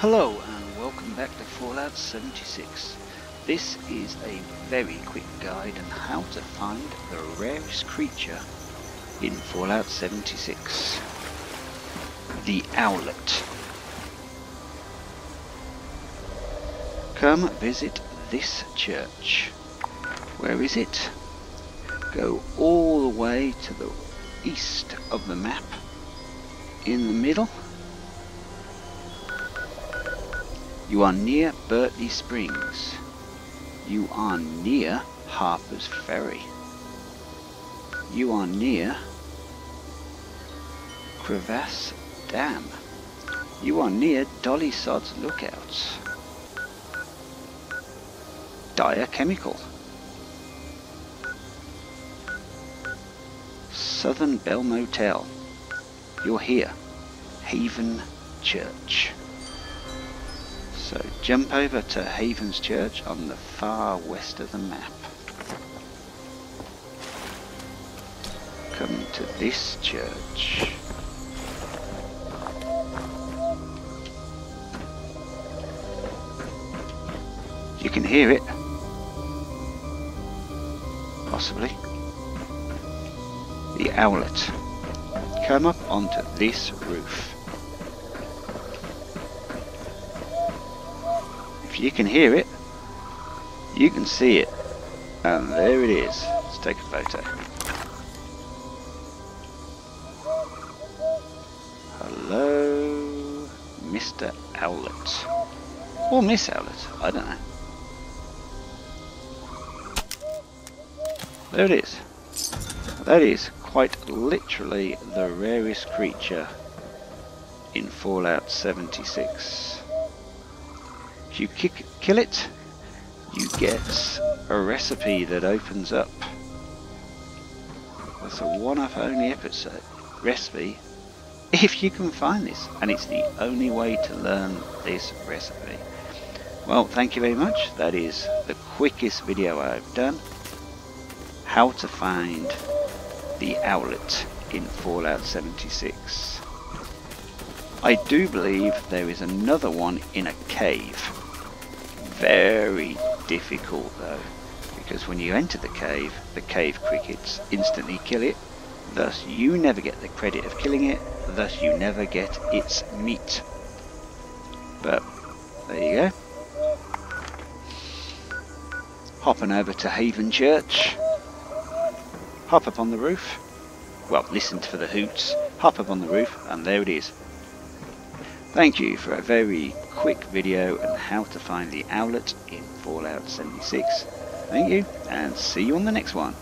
Hello and welcome back to Fallout 76. This is a very quick guide on how to find the rarest creature in Fallout 76. The Owlet. Come visit this church. Where is it? Go all the way to the east of the map. In the middle You are near Berkeley Springs. You are near Harper's Ferry. You are near Crevasse Dam. You are near Dolly Sods Lookouts. Dyer Chemical. Southern Belle Motel. You're here. Haven Church. So jump over to Havens Church on the far west of the map. Come to this church. You can hear it. Possibly. The owlet. Come up onto this roof. You can hear it, you can see it. And there it is. Let's take a photo. Hello, Mr. Owlet. Or Miss Owlet, I don't know. There it is. That is quite literally the rarest creature in Fallout 76 you kick, kill it, you get a recipe that opens up. That's a one-off only episode recipe if you can find this and it's the only way to learn this recipe. Well thank you very much that is the quickest video I've done how to find the owlet in Fallout 76. I do believe there is another one in a cave very difficult though, because when you enter the cave, the cave crickets instantly kill it, thus you never get the credit of killing it, thus you never get its meat. But, there you go. Hopping over to Haven Church. Hop up on the roof. Well, listen for the hoots. Hop up on the roof, and there it is. Thank you for a very quick video on how to find the owlet in Fallout 76. Thank you, and see you on the next one.